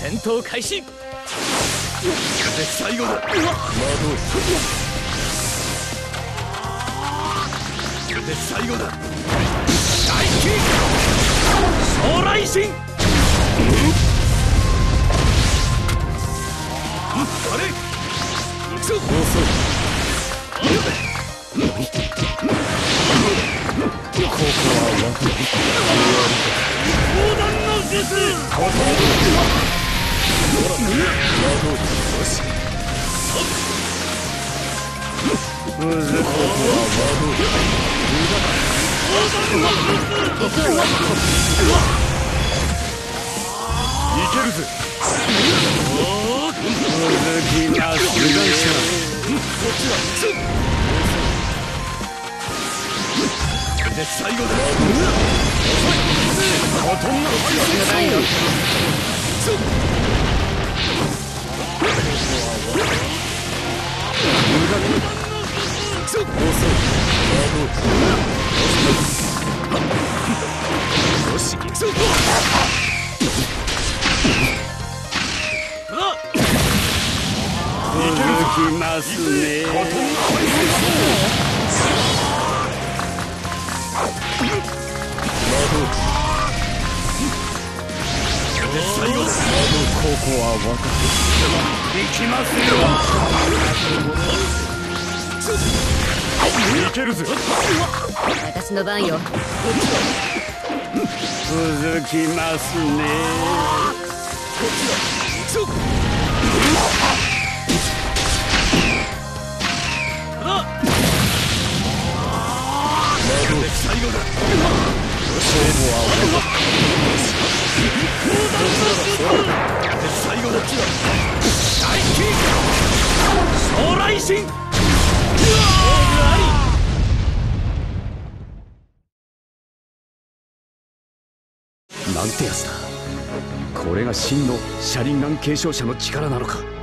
戦闘開始。最後だ。魔導これで最後だ大気。将来神あれ行くぞここは枠砲弾の術最後だよし行くぞ続きますね最後ここは分かって行きますよ。いけるぜ。私の番よ。続きますね。こっちだ。最後だ。勝負は終わった最後だ。大金将来神なんてやつだ。これが真の車輪眼継承者の力なのか。